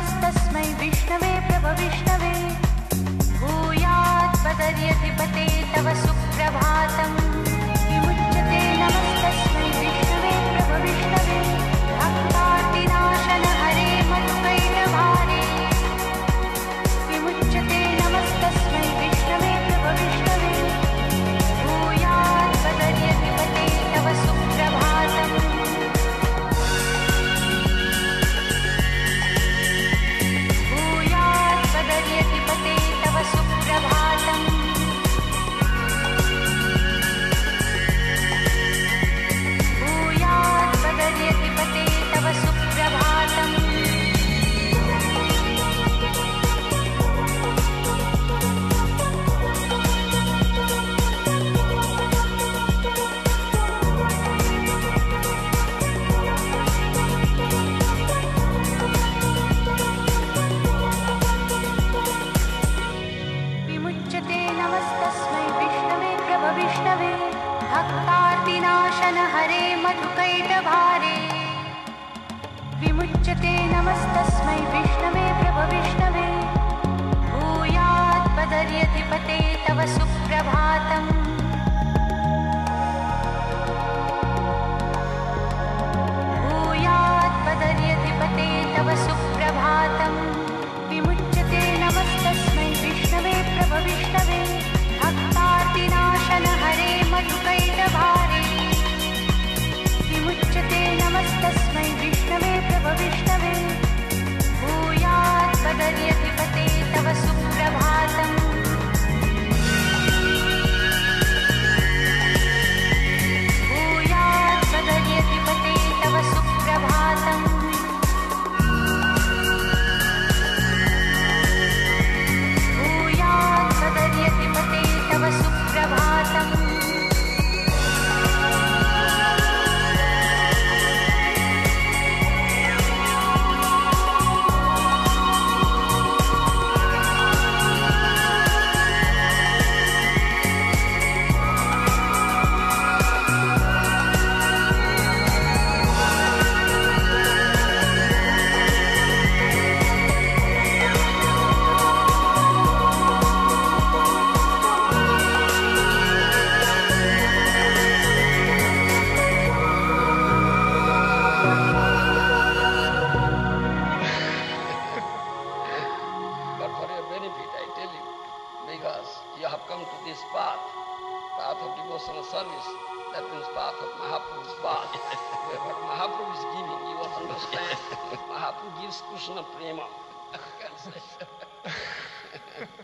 hasta Hare मधुकैटभारे। विमुच्यते नमस्तस्मै Vishnu. Come to this path, path of devotional service, that means path of Mahaprabhu's path. Where Mahaprabhu is giving, you will understand. Mahaprabhu gives Krishna prema. You can say.